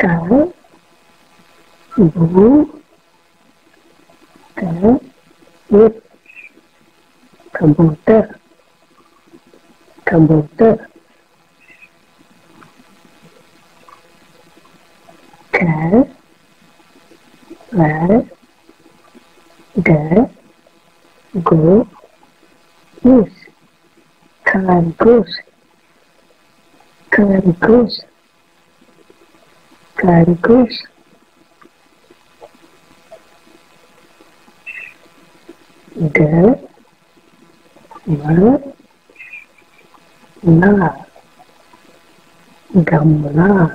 K, Bu, K, Yip, Computer, Computer, K, L, G, Go, Use, Clan Goose, Clan Goose, Clan Goose. G, M, La, Gầm La,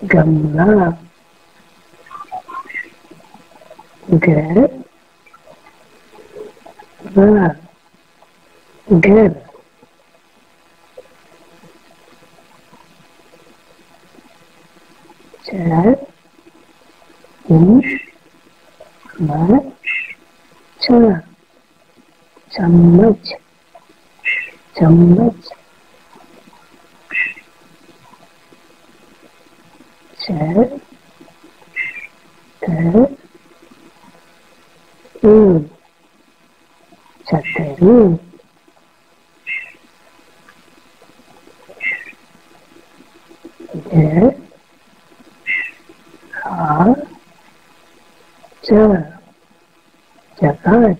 Gầm La, güzel bir maç çana çamaç çamaç çer ter çatırın Chala. Jagaj.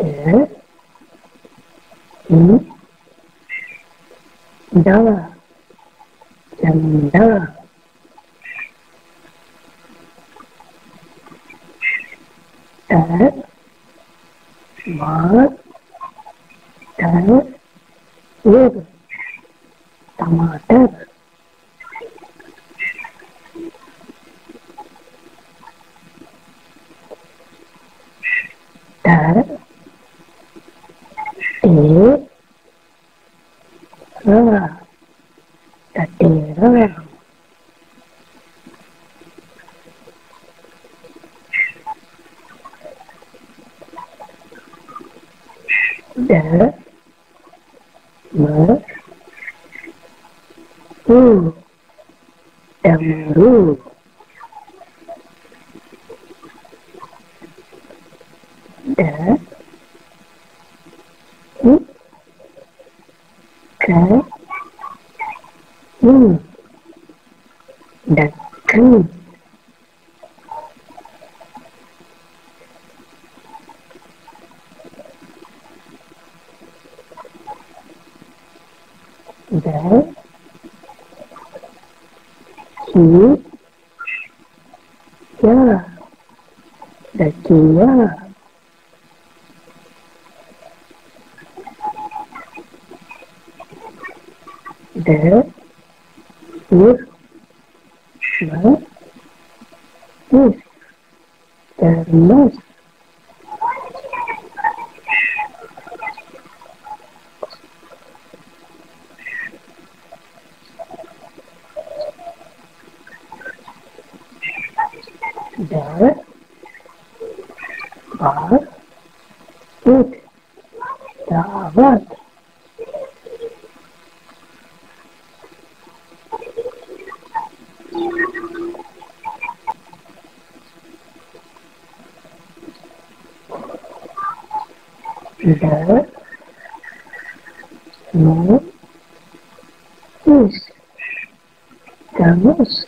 Yeah. Mm. Dava. Chanda. Tat. Mat. Tat. Yoga. thở tiểu thở vào và tiểu đỡ mở u đầm ruột 的一个你的根。的几呀的几呀。Yeah. Yeah. Yeah. Yeah. Uh, इस termos there Da, No, Is, Damus,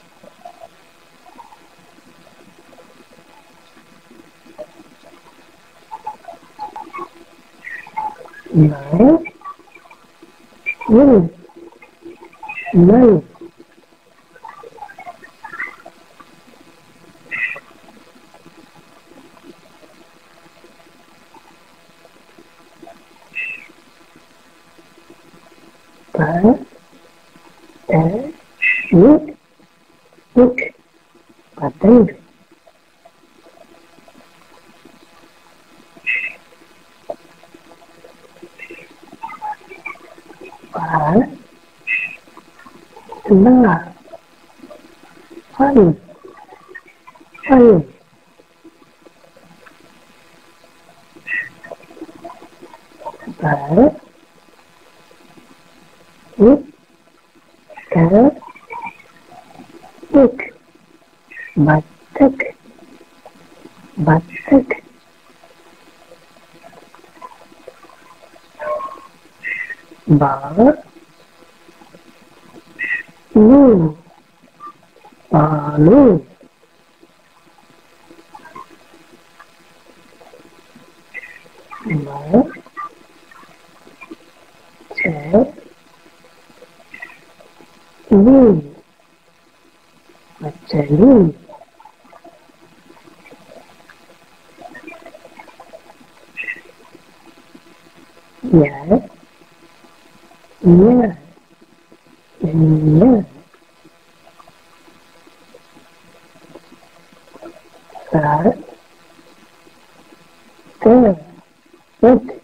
No, No, No, Ba, Da, Yuk, Yuk, Patandu. Ba, La, Fun, Fun. एक करोड़ एक बत्तख बत्तख बावर पानी ini macam ni. Ya. Ya. Dan ya. Sa ter okay.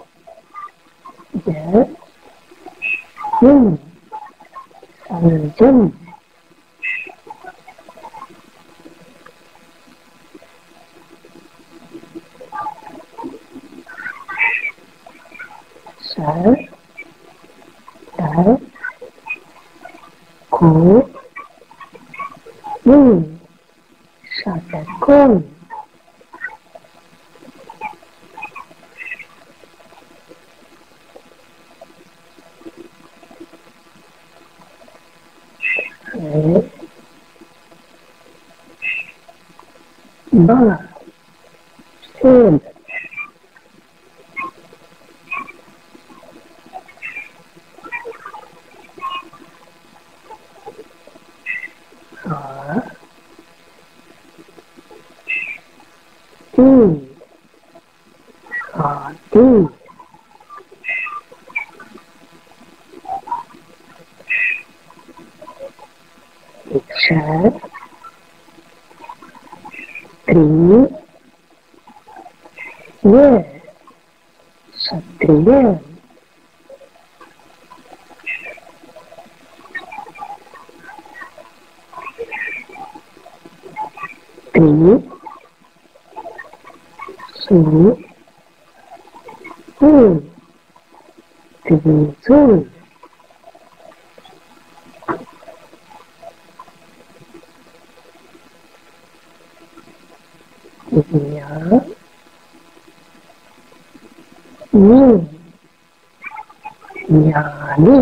dở dưng thần dưng sở. Sở. Của. Ti ha ti three, four, Ia Ni Ia Ni